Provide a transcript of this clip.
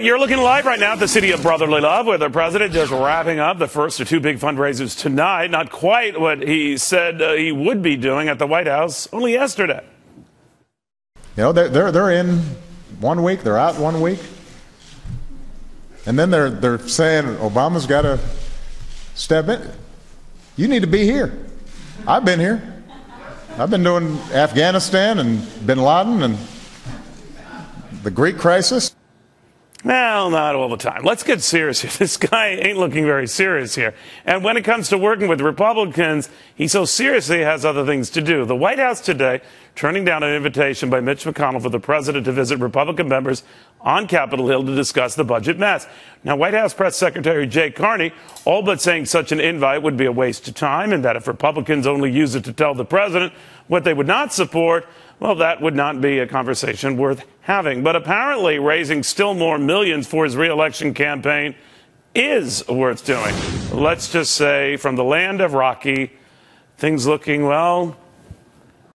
You're looking live right now at the City of Brotherly Love, where the president just wrapping up the first of two big fundraisers tonight. Not quite what he said uh, he would be doing at the White House only yesterday. You know, they're, they're, they're in one week, they're out one week. And then they're, they're saying Obama's got to step in. You need to be here. I've been here. I've been doing Afghanistan and bin Laden and the Greek crisis. Well, not all the time. Let's get serious here. This guy ain't looking very serious here. And when it comes to working with Republicans, he so seriously has other things to do. The White House today turning down an invitation by Mitch McConnell for the president to visit Republican members on Capitol Hill to discuss the budget mess. Now, White House Press Secretary Jay Carney all but saying such an invite would be a waste of time and that if Republicans only use it to tell the president what they would not support, well, that would not be a conversation worth having. But apparently, raising still more millions for his reelection campaign is worth doing. Let's just say, from the land of Rocky, things looking, well,